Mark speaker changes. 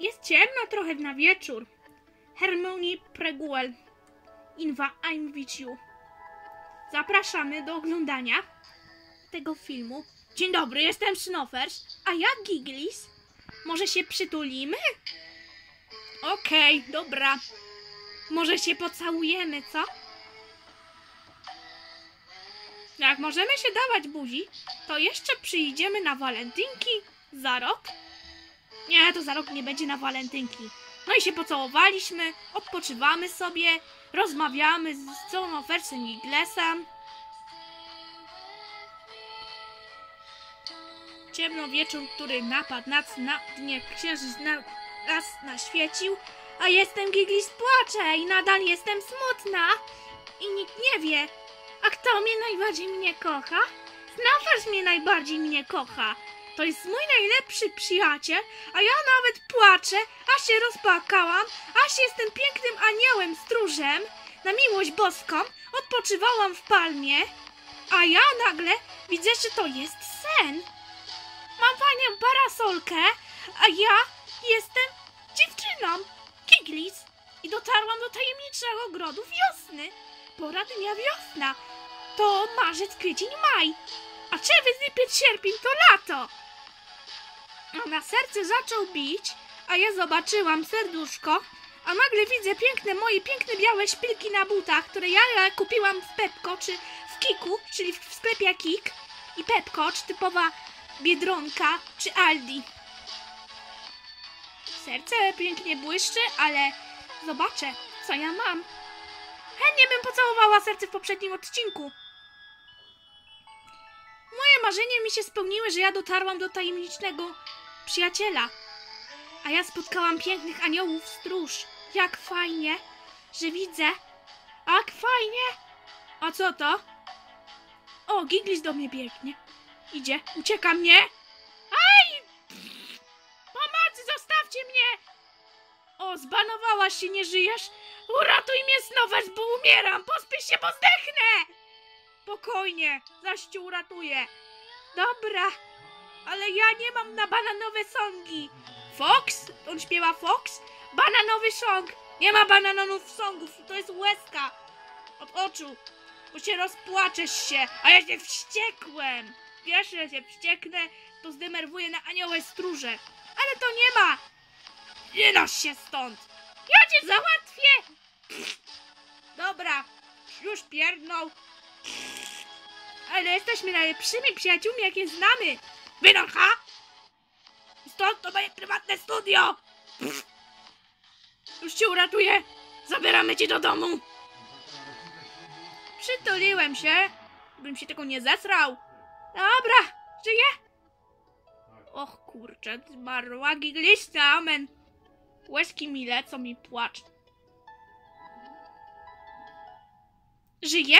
Speaker 1: Jest ciemno trochę na wieczór. Hermione Preguel. Inwa I'm with you. Zapraszamy do oglądania tego filmu. Dzień dobry, jestem Snowfers, a ja Giglis. Może się przytulimy? Okej, dobra. Może się pocałujemy, co? Jak możemy się dawać buzi, to jeszcze przyjdziemy na walentynki za rok. Nie, to za rok nie będzie na walentynki. No i się pocałowaliśmy, odpoczywamy sobie, rozmawiamy z Sonofersem i Glesem. Ciemno wieczór, który napadł nas na dnie, księżyc na, nas naświecił, a jestem Giglis płacze i nadal jestem smutna. I nikt nie wie, a kto mnie najbardziej mnie kocha? Snowfers mnie najbardziej mnie kocha. To jest mój najlepszy przyjaciel, a ja nawet płaczę, aż się rozpłakałam, aż jestem pięknym aniołem stróżem. Na miłość boską odpoczywałam w palmie, a ja nagle widzę, że to jest sen. Mam panią parasolkę, a ja jestem dziewczyną, Kiglis. I dotarłam do tajemniczego ogrodu wiosny. Pora dnia wiosna. To marzec, kwiecień, maj. A czerwiec, lipiec, sierpień to lato. A na serce zaczął bić, a ja zobaczyłam serduszko, a nagle widzę piękne moje piękne białe szpilki na butach, które ja kupiłam w Pepko, czy w Kiku, czyli w sklepie Kik i Pepko, czy typowa Biedronka, czy Aldi. Serce pięknie błyszczy, ale zobaczę, co ja mam. Chętnie bym pocałowała serce w poprzednim odcinku. Moje marzenia mi się spełniły, że ja dotarłam do tajemniczego przyjaciela. A ja spotkałam pięknych aniołów stróż. Jak fajnie, że widzę. Jak fajnie. A co to? O, Giglis do mnie biegnie. Idzie, ucieka mnie. Aj! Pomocy, zostawcie mnie! O, zbanowałaś się, nie żyjesz? Uratuj mnie, Snowers, bo umieram! Pospiesz się, bo zdechnę! Spokojnie, zaś cię uratuję. Dobra, ale ja nie mam na bananowe songi. Fox? On śpiewa Fox? Bananowy song. Nie ma bananowych songów, to jest łezka od oczu. Bo się rozpłaczesz się, a ja się wściekłem. Wiesz, że się wścieknę, to zdenerwuję na aniołe stróże. Ale to nie ma. Nie się stąd. Ja cię załatwię. Dobra, już pierdnął. Ale jesteśmy najlepszymi przyjaciółmi, jakie znamy. Wynocha! Stąd to moje prywatne studio! Już cię uratuję! Zabieramy cię do domu! Przytuliłem się, bym się tego nie zesrał. Dobra, żyję? Och kurczę, zmarła giglista, amen. Łezki mi lecą mi płacz. Żyje?